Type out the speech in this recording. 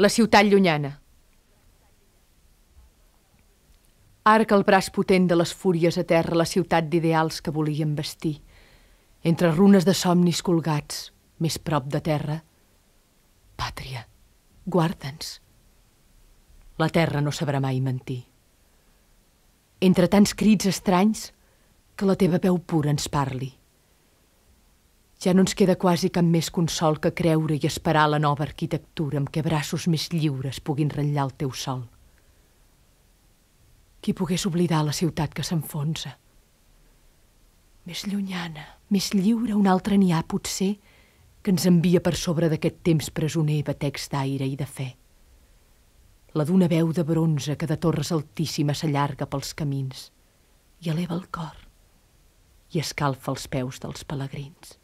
La ciutat llunyana. Ara que el braç potent de les fúries aterra la ciutat d'ideals que volien vestir, entre runes de somnis colgats, més prop de terra, pàtria, guarda'ns. La terra no sabrà mai mentir. Entre tants crits estranys, que la teva veu pura ens parli. Ja no ens queda quasi cap més consol que creure i esperar la nova arquitectura amb què braços més lliures puguin ratllar el teu sol. Qui pogués oblidar la ciutat que s'enfonsa? Més llunyana, més lliure, un altre n'hi ha, potser, que ens envia per sobre d'aquest temps presoner batecs d'aire i de fe. La d'una veu de bronze que de torres altíssimes s'allarga pels camins i eleva el cor i escalfa els peus dels pelegrins.